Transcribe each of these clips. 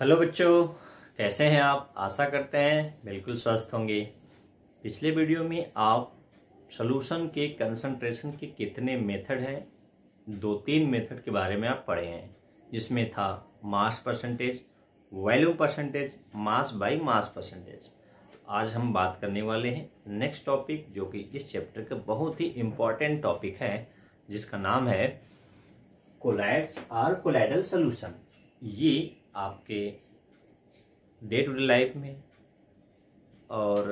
Hello बच्चों, कैसे हैं आप? आशा करते हैं बिल्कुल स्वस्थ होंगे। पिछले वीडियो में आप सॉल्यूशन के कंसंट्रेशन के कितने मेथड हैं, दो तीन मेथड के बारे में आप पढ़े हैं, जिसमें था mass percentage value percentage mass by mass percentage आज हम बात करने वाले हैं नेक्स्ट टॉपिक जो कि इस चैप्टर का बहुत ही इंपॉर्टेंट टॉपिक है, जिसका नाम है कोलाइड्स आर कोलाइडल सोल्यूशन ये आपके डे टू डे लाइफ में और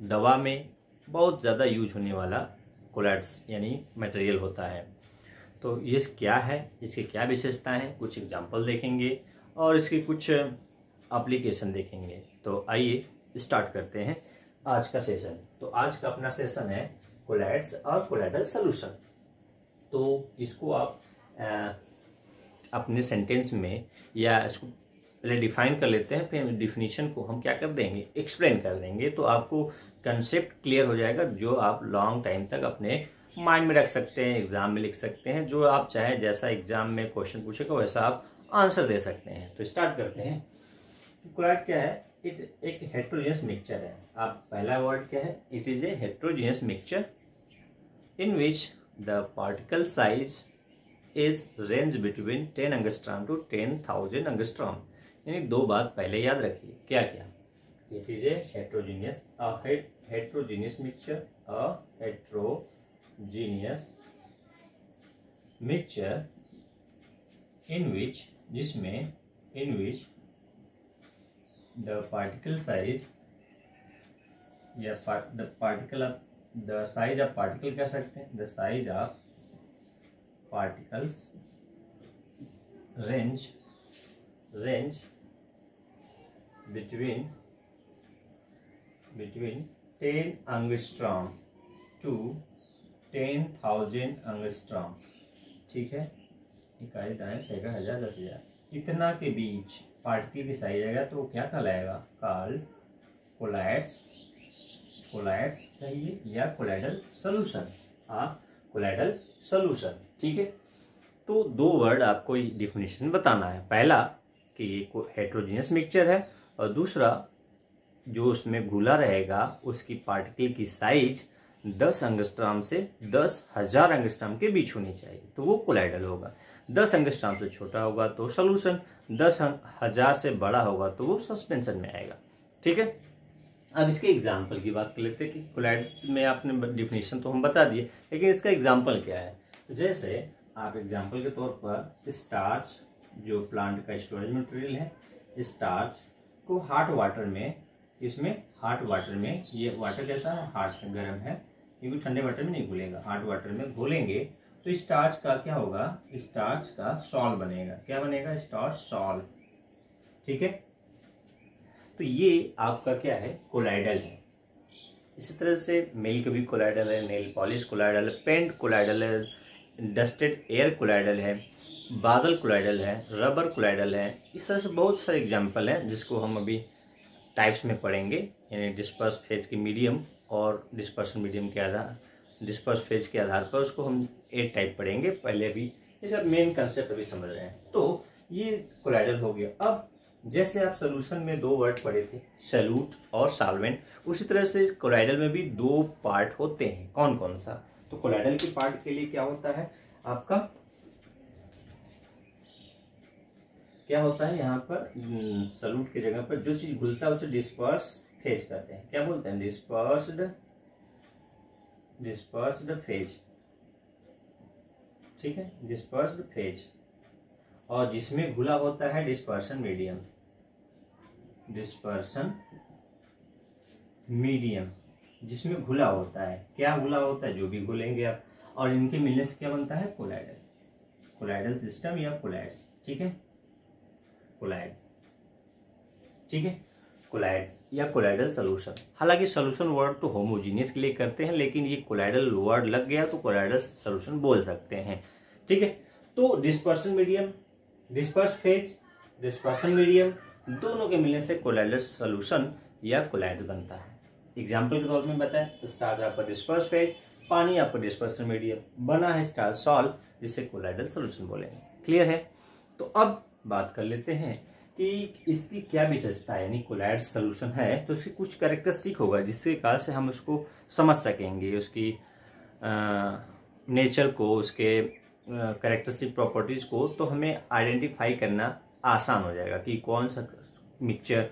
दवा में बहुत ज़्यादा यूज़ होने वाला कोलाइड्स यानी मटेरियल होता है। तो ये क्या है? इसकी क्या विशेषताएँ हैं? कुछ एग्जांपल देखेंगे और इसकी कुछ एप्लीकेशन देखेंगे। तो आइए स्टार्ट करते हैं आज का सेशन तो आज का अपना सेशन है कोलाइड्स और कोलाइडल सोल्यूशन तो इसको आप अपने सेंटेंस में या इसको पहले डिफाइन कर लेते हैं, फिर डिफिनीशन को हम क्या कर देंगे? एक्सप्लेन कर देंगे। तो आपको कंसेप्ट क्लियर हो जाएगा जो आप लॉन्ग टाइम तक अपने माइंड में रख सकते हैं एग्ज़ाम में लिख सकते हैं। जो आप चाहे, जैसा एग्ज़ाम में क्वेश्चन पूछेगा, वैसा आप आंसर दे सकते हैं। तो स्टार्ट करते हैं। क्लाइड क्या है? इट एक हेट्रोजियस मिक्सचर है। आप पहला वर्ड क्या है? It is a heterogeneous mixture in which the particle size is range between ten angstrom to ten thousand angstrom यानी दो बात पहले याद रखिए। क्या क्या? It is a heterogeneous heterogeneous mixture a heterogeneous mixture in which जिसमें in which the particle size या the particle of the size of particle कह सकते हैं। The size of particles range range between between 10 angstrom to 10000 angstrom. ठीक है? इकाई दाएँ second हज़ार दस हज़ार। इतना के बीच पार्टिकल की साइज़ आएगा तो क्या कहलाएगा काल कोलाइड्स कोलाइड्स चाहिए या कोलाइडल सोल्यूशन हाँ कोलाइडल सोल्यूशन ठीक है? तो दो वर्ड आपको डिफिनेशन बताना है। पहला कि ये हेट्रोजीनियस मिक्सचर है और दूसरा, जो उसमें घुला रहेगा, उसकी पार्टिकल की साइज़ दस अंगस्ट्राम से दस हज़ार अंगस्ट्राम के बीच होनी चाहिए। तो वो कोलाइडल होगा। दस अंगस्ट्राम से छोटा होगा तो सोल्यूशन दस हज़ार से बड़ा होगा तो वो सस्पेंशन में आएगा। ठीक है? अब इसके एग्ज़ाम्पल की बात कर लेते हैं कि कोलाइड्स में आपने डिफिनेशन तो हम बता दिए, लेकिन इसका एग्ज़ाम्पल क्या है? जैसे आप एग्ज़ाम्पल के तौर पर स्टार्च जो प्लांट का स्टोरेज मटेरियल है स्टार्च को हॉट वाटर में, इसमें हॉट वाटर में, ये वाटर कैसा है? हॉट गर्म है क्योंकि ठंडे वाटर में नहीं घुलेगा। हॉट वाटर में घोलेंगे तो स्टार्च का क्या होगा? स्टार्च का सॉल बनेगा। क्या बनेगा? स्टार्च सॉल ठीक है? तो ये आपका क्या है? कोलाइडल है। इसी तरह से मिल्क भी कोलाइडल है नेल पॉलिश कोलाइडल है पेंट कोलाइडल है डस्टेड एयर कोलाइडल है, बादल कोलाइडल है, रबर कोलाइडल है, इस तरह से बहुत सारे एग्ज़ाम्पल हैं जिसको हम अभी टाइप्स में पढ़ेंगे, यानी डिस्पर्स फ़ेज़ के मीडियम और डिस्पर्सन मीडियम के आधार डिस्पर्स फ़ेज़ के आधार पर उसको हम एट टाइप पढ़ेंगे। पहले भी सब मेन कंसेप्ट अभी समझ रहे हैं। तो ये कोलाइडल हो गया। अब जैसे आप सोल्यूशन में दो वर्ड पढ़े थे सल्यूट और साल्वेंट उसी तरह से कोलाइडल में भी दो पार्ट होते हैं। कौन कौन सा? तो कोलाइडल के पार्ट के लिए क्या होता है? आपका क्या होता है यहाँ पर? सलूट हम्म, की जगह पर जो चीज़ घुलता है उसे डिस्पर्स फ़ेज़ कहते हैं। क्या बोलते हैं? डिस्पर्स्ड डिस्पर्स्ड फ़ेज़ ठीक है? डिस्पर्स्ड फ़ेज़ और जिसमें घुला होता है डिस्पर्सन मीडियम डिस्पर्सन मीडियम जिसमें घुला होता है। क्या घुला होता है? जो भी घुलेंगे आप। और इनके मिलने से क्या बनता है? कोलाइडल। कोलाइडल सिस्टम या कोलाइड्स। ठीक है? कोलाइड। ठीक है? कोलाइड्स या कोलाइडल सोल्यूशन। हालाँकि सोल्यूशन वर्ड तो होमोजीनियस के लिए करते हैं, लेकिन ये कोलाइडल वर्ड लग गया तो कोलाइडल सोल्यूशन बोल सकते हैं। ठीक है? तो dispersion medium disperse phase dispersion medium दोनों के मिलने से कोलाइडल सोल्यूशन या कोलाइड बनता है। एग्ज़ाम्पल के तौर में बताएँ स्टार्च आपका डिस्पर्स फ़ेज़ पानी आपका डिस्पर्सन मीडियम बना है स्टार्च सॉल्व जिसे कोलाइडल सोल्यूशन बोलेंगे। क्लियर है? तो अब बात कर लेते हैं कि इसकी क्या विशेषता है, यानी कोलाइड सोल्यूशन है तो इसकी कुछ कैरेक्टरिस्टिक होगा, जिसके कारण से हम उसको समझ सकेंगे, उसकी नेचर को, उसके करेक्टरिस्टिक प्रॉपर्टीज़ को तो हमें आइडेंटिफाई करना आसान हो जाएगा कि कौन सा मिक्सचर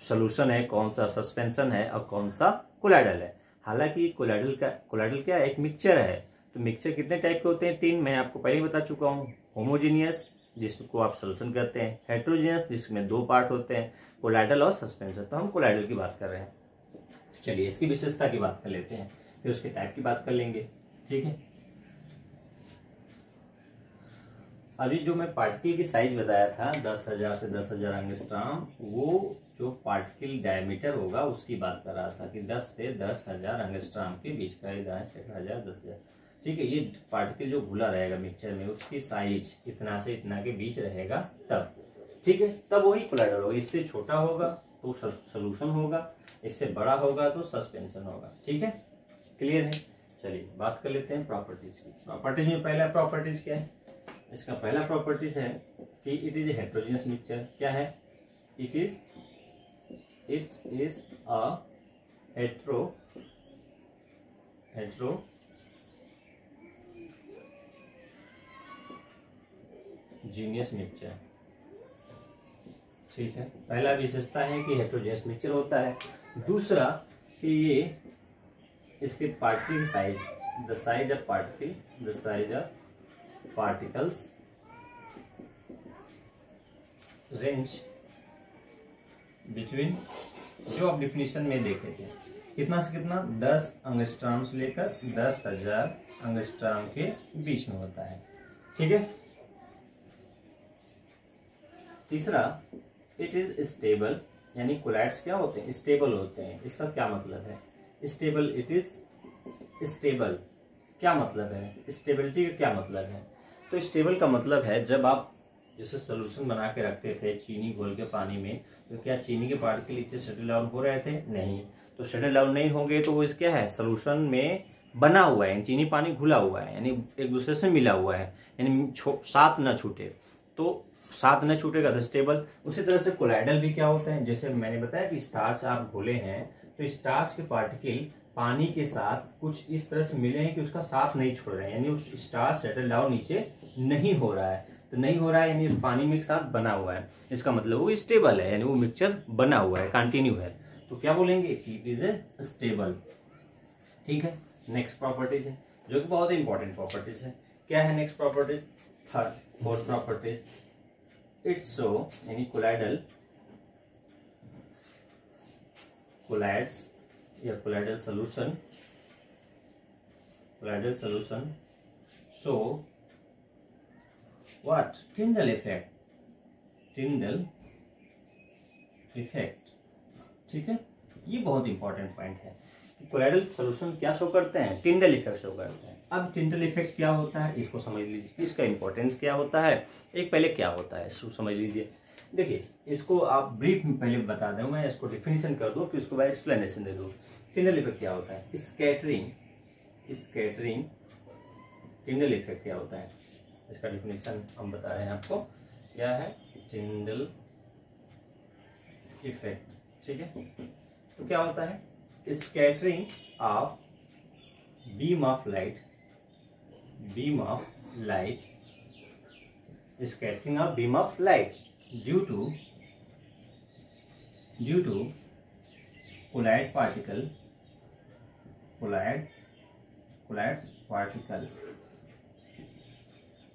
सोल्यूशन है, कौन सा सस्पेंशन है, और कौन सा कोलाइडल है। हालाँकि कोलाइडल का कोलाइडल क्या एक मिक्सचर है। तो मिक्सचर कितने टाइप के होते हैं? तीन, मैं आपको पहले ही बता चुका हूँ। होमोजीनियस जिसको आप सोल्यूशन कहते हैं। हेट्रोजीनियस जिसमें दो पार्ट होते हैं कोलाइडल और सस्पेंशन तो हम कोलाइडल की बात कर रहे हैं। चलिए, इसकी विशेषता की बात कर लेते हैं। फिर उसके टाइप की बात कर लेंगे। ठीक है? अभी जो मैं पार्टिकल की साइज़ बताया था, दस हज़ार से दस हज़ार अंगस्ट्राम, वो जो पार्टिकल डायमीटर होगा, उसकी बात कर रहा था कि दस से दस हज़ार अंगस्ट्राम के बीच का सैकड़ा हज़ार, दस हज़ार। ठीक है, ये पार्टिकल जो घुला रहेगा मिक्सचर में, उसकी साइज़ इतना से इतना के बीच रहेगा तब। ठीक है, तब वही कोलाइडल होगा। इससे छोटा होगा तो सोल्यूशन होगा, इससे बड़ा होगा तो सस्पेंशन होगा। ठीक है क्लियर है? चलिए, बात कर लेते हैं प्रॉपर्टीज़ की। प्रॉपर्टीज़ में पहला प्रॉपर्टीज़ क्या है? इसका पहला प्रॉपर्टीज़ है कि इट इज़ ए मिक्सचर क्या है? It is it is a hetero heterogeneous mixture ठीक है? पहला विशेषता है कि हेट्रोजीनियस मिक्सचर होता है। दूसरा कि ये इसके particle size the size of particle the size of particles range between जो आप डिफिनेशन में देखे थे। कितना से कितना? दस अंगस्ट्राम से लेकर दस हज़ार अंगस्ट्राम के बीच में होता है। ठीक है? तीसरा इट इज़ स्टेबल यानी कोलाइड्स क्या होते हैं? स्टेबल होते हैं। इसका क्या मतलब है? स्टेबल इट इज़ स्टेबल क्या मतलब है? स्टेबिलिटी का क्या मतलब है? तो स्टेबल का मतलब है जब आप जैसे सोल्यूशन बना के रखते थे चीनी घोल के पानी में तो क्या चीनी के पार्टिकल नीचे सेटल डाउन हो रहे थे? नहीं। तो सेटल डाउन नहीं होंगे तो वो इस क्या है? सोल्यूशन में बना हुआ है, चीनी पानी घुला हुआ है, यानी एक दूसरे से मिला हुआ है, यानी साथ न छूटे। तो साथ न छूटेगा तो स्टेबल उसी तरह से कोलाइडल भी क्या होता है? जैसे मैंने बताया कि स्टार्च आप घोले हैं तो स्टार्च के पार्टिकल पानी के साथ कुछ इस तरह से मिले हैं कि उसका साथ नहीं छोड़ रहे हैं, यानी उस स्टार सेटल डाउन नीचे नहीं हो रहा है। तो नहीं हो रहा है, यानी पानी में साथ बना हुआ है। इसका मतलब वो स्टेबल है, यानी वो मिक्सचर बना हुआ है कंटिन्यू है। तो क्या बोलेंगे? इट इज़ ए स्टेबल ठीक है? नेक्स्ट प्रॉपर्टीज़ है, जो कि बहुत ही इंपॉर्टेंट प्रॉपर्टीज़ है। क्या है next properties third fourth properties it's so यानी कोलाइडल कोलाइड्स या colloidal solution colloidal solution, so what? Tyndall effect. Tyndall effect. ठीक है? ये बहुत इंपॉर्टेंट पॉइंट है। कोलाइडल सोल्यूशन क्या शो करते हैं? टिंडल इफ़ेक्ट शो करते हैं। अब टिंडल इफ़ेक्ट क्या होता है? इसको समझ लीजिए। इसका इंपॉर्टेंस क्या होता है? एक पहले क्या होता है? इसको समझ लीजिए। देखिए इसको आप ब्रीफ में पहले बता दूँ। मैं इसको डिफिनेशन कर दूँ फिर उसको बाद एक्सप्लेनेशन दे दूँ। टिंडल इफ़ेक्ट क्या होता है? स्कैटरिंग स्कैटरिंग टिंडल इफ़ेक्ट क्या होता है? इसका डिफिनेशन हम बता रहे हैं आपको। क्या है? टिंडल इफ़ेक्ट ठीक है? तो क्या होता है? Scattering of beam of light beam of light scattering of beam of light due to due to colloid particle colloid colloids particle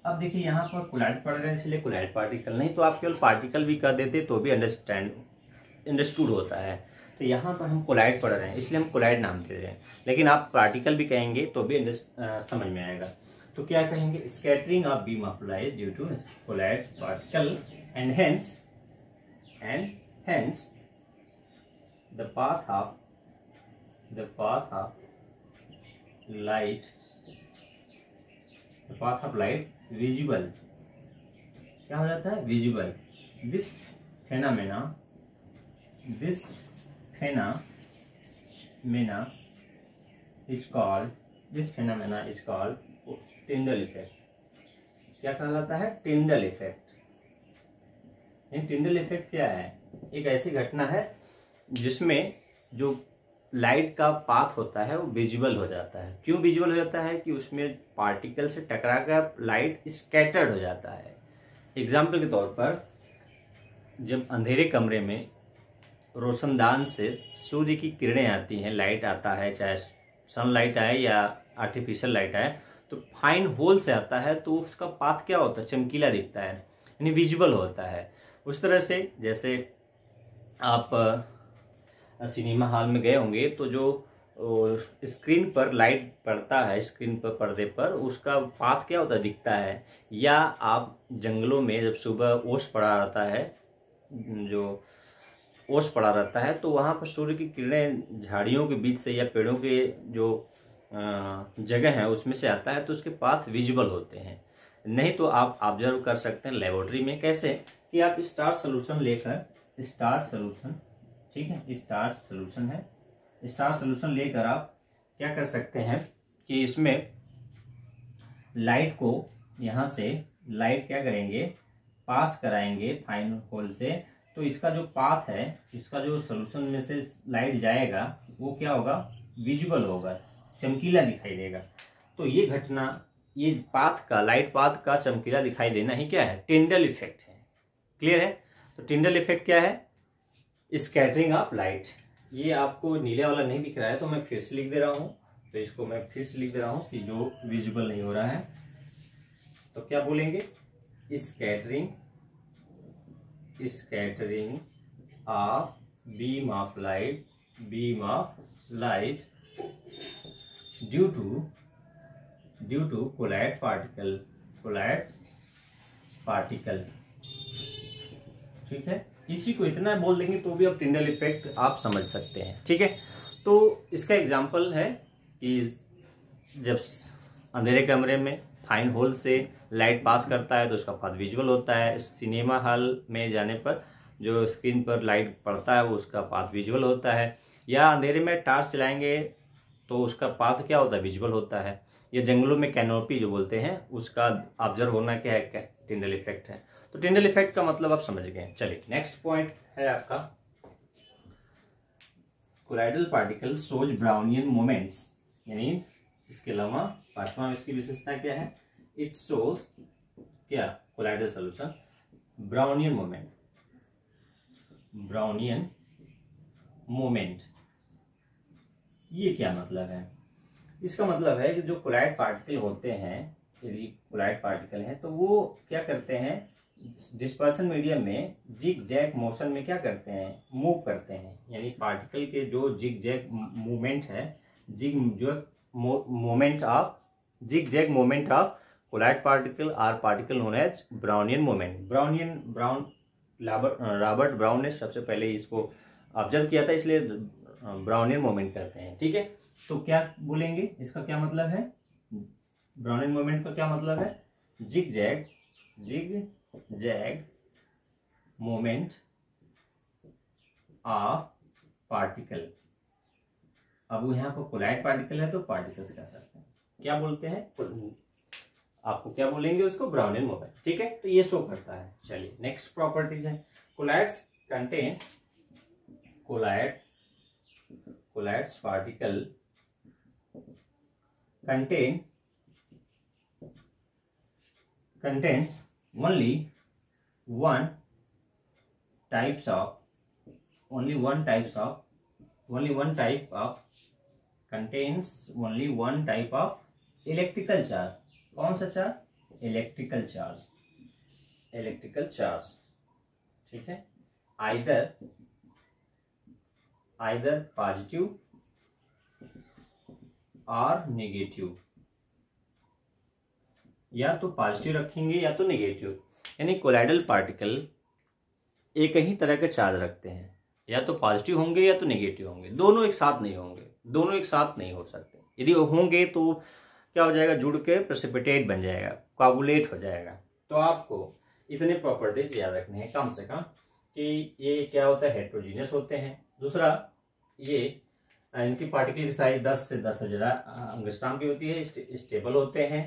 अब देखिए, यहाँ पर कोलाइड पढ़ रहे हैं, इसलिए कोलाइड पार्टिकल नहीं तो आप केवल पार्टिकल भी कर देते तो भी अंडरस्टैंड अंडरस्टूड होता है। तो यहाँ पर हम कोलाइड पढ़ रहे हैं, इसलिए हम कोलाइड नाम दे रहे हैं। लेकिन आप पार्टिकल भी कहेंगे तो भी समझ में आएगा। तो क्या कहेंगे? Scattering of beam of light due to colloid particle and hence and hence the path of the path of light the path of light, visible. क्या हो जाता है? Visible this phenomena this phenomena is called this phenomena is called Tyndall effect क्या कहा जाता है? टिंडल effect टिंडल effect क्या है? एक ऐसी घटना है जिसमें जो लाइट का पाथ होता है, वो विजुअल हो जाता है। क्यों विजुअल हो जाता है कि उसमें पार्टिकल से टकरा कर लाइट स्कैटर्ड हो जाता है? एग्ज़ाम्पल के तौर पर, जब अंधेरे कमरे में रोशनदान से सूर्य की किरणें आती हैं, लाइट आता है, चाहे सनलाइट आए या आर्टिफिशियल लाइट आए तो फाइन होल से आता है तो उसका पाथ क्या होता है? चमकीला दिखता है, यानी विजुअल होता है। उस तरह से जैसे आप सिनेमा हॉल में गए होंगे तो जो स्क्रीन पर लाइट पड़ता है, स्क्रीन पर पर्दे पर, उसका पाथ क्या होता है, दिखता है? या आप जंगलों में जब सुबह ओस पड़ा रहता है, जो ओस पड़ा रहता है तो वहाँ पर सूर्य की किरणें झाड़ियों के बीच से या पेड़ों के जो जगह है, उसमें से आता है तो उसके पाथ विजुअल होते हैं। नहीं तो आप ऑब्ज़र्व कर सकते हैं लेबोरेटरी में कैसे कि आप स्टार सोल्यूशन लेकर, स्टार सोल्यूशन ठीक है? स्टार सोल्यूशन है। स्टार सोल्यूशन लेकर आप क्या कर सकते हैं कि इसमें लाइट को यहाँ से लाइट क्या करेंगे? पास कराएँगे फाइन होल से। तो इसका जो पाथ है, इसका जो सोल्यूशन में से लाइट जाएगा, वो क्या होगा? विजुअल होगा। चमकीला दिखाई देगा। तो ये घटना, ये पाथ का लाइट पाथ का चमकीला दिखाई देना ही क्या है? टिंडल इफ़ेक्ट है। क्लियर है? तो टिंडल इफ़ेक्ट क्या है? Scattering of light. ये आपको नीले वाला नहीं दिख रहा है तो मैं फिर से लिख दे रहा हूँ। तो इसको मैं फिर से लिख दे रहा हूँ कि जो विजिबल नहीं हो रहा है। तो क्या बोलेंगे? Scattering scattering of beam of light beam of light due to due to colloid particle colloid particle ठीक है? इसी को इतना बोल देंगे तो भी अब टिंडल इफ़ेक्ट आप समझ सकते हैं। ठीक है? तो इसका एग्ज़ाम्पल है कि जब अंधेरे कमरे में फाइन होल से लाइट पास करता है तो उसका पाथ विजुअल होता है। सिनेमा हॉल में जाने पर जो स्क्रीन पर लाइट पड़ता है वो उसका पाथ विजुअल होता है। या अंधेरे में टार्च चलाएँगे तो उसका पाथ क्या होता है? विजुअल होता है। या जंगलों में कैनोपी जो बोलते हैं, उसका ऑब्ज़र्व होना क्या है? टिंडल इफ़ेक्ट है। तो टिंडल इफ़ेक्ट का मतलब आप समझ गए। चलिए नेक्स्ट पॉइंट है आपका। Colloidal particle shows Brownian moments यानी इसके अलावा पांचवा इसकी विशेषता क्या है? इट शोज़ क्या? Colloidal solution Brownian moment Brownian moment ये क्या मतलब है? इसका मतलब है कि जो कोलाइड पार्टिकल होते हैं, यदि कोलाइड पार्टिकल हैं तो वो क्या करते हैं? डिस्पर्सन मीडियम में जिग जैक मोशन में क्या करते हैं मूव करते हैं, यानी पार्टिकल के जो जिग जैक मूवमेंट है, जिग जो moment of zig zag moment of colloid particle are particle known as Brownian moment Brownian Brown Robert Brown ने सबसे पहले इसको ऑब्ज़र्व किया था, इसलिए ब्राउनियन मोमेंट कहते हैं, ठीक है? तो क्या बोलेंगे? इसका क्या मतलब है? ब्राउनियन मोमेंट का क्या मतलब है? Zig zag, zig zag moment of particle अब यहाँ पर कोलाइड पार्टिकल है तो पार्टिकल्स कह सकते हैं। क्या बोलते हैं? आपको क्या बोलेंगे उसको? ब्राउन एंड मोबाइल ठीक है? तो ये शो करता है। चलिए नेक्स्ट प्रॉपर्टीज़ है। Colloids contain colloid colloids particle contain contains only one types of only one types of only one type of contains only one type of electrical charge कौन सा charge electrical charge electrical charge ठीक है either either positive और negative या तो positive रखेंगे या तो नेगेटिव यानी कोलाइडल पार्टिकल एक ही तरह के चार्ज रखते हैं। या तो पॉजिटिव होंगे या तो नेगेटिव होंगे। दोनों एक साथ नहीं होंगे। दोनों एक साथ नहीं हो सकते। यदि होंगे तो क्या हो जाएगा? जुड़ के प्रेसिपिटेट बन जाएगा कागुलेट हो जाएगा। तो आपको इतने प्रॉपर्टीज़ याद रखने हैं कम से कम कि ये क्या होता है? हेट्रोजीनियस होते हैं। दूसरा, ये, इनकी पार्टिकल की साइज़ 10 से दस हज़ार अंगस्ट्राम की होती है। स्टेबल होते हैं।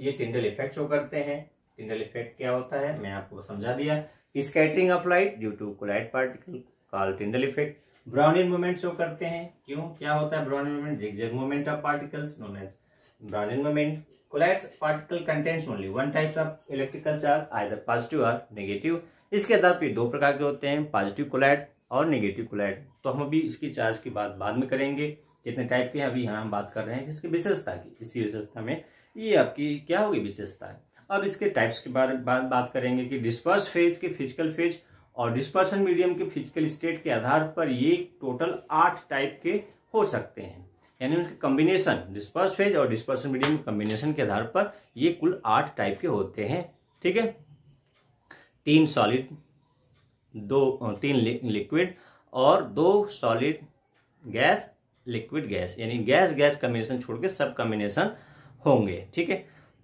ये टिंडल इफ़ेक्ट शो करते हैं। टिंडल इफ़ेक्ट क्या होता है? मैं आपको समझा दिया। Scattering of light due to colloid particle call Tyndall effect Brownian movement show करते हैं। क्यों? क्या होता है? Brownian movement zigzag movement of particles known as Brownian movement colloids particle contents only one type of electrical charge either positive और negative इसके आधार पर दो प्रकार के होते हैं पॉजिटिव कोलाइट और नेगेटिव कोलाइट तो हम अभी इसकी चार्ज की बात बाद में करेंगे। कितने टाइप के अभी यहाँ हम बात कर रहे हैं इसकी विशेषता की। इसी विशेषता में ये आपकी क्या होगी विशेषता है? अब इसके टाइप्स के बारे में बात, बात करेंगे कि डिस्पर्स फ़ेज़ के फ़िज़िकल फ़ेज़ और डिस्पर्सन मीडियम के फ़िज़िकल स्टेट के आधार पर ये टोटल आठ टाइप के हो सकते हैं। यानी उनके कॉम्बिनेशन डिस्पर्स फ़ेज़ और डिस्पर्सन मीडियम कॉम्बिनेशन के आधार पर ये कुल आठ टाइप के होते हैं। ठीक है? तीन सॉलिड दो तीन लिक्विड और दो सॉलिड गैस लिक्विड गैस यानी गैस गैस कॉम्बिनेशन छोड़ के सब कॉम्बिनेशन होंगे, ठीक है?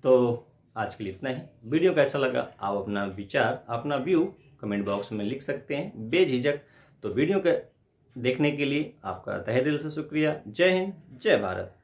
तो आज के लिए इतना ही। वीडियो कैसा लगा, आप अपना विचार, अपना व्यू कमेंट बॉक्स में लिख सकते हैं, बेझिझक। तो वीडियो के देखने के लिए आपका तहे दिल से शुक्रिया। जय हिंद, जय भारत।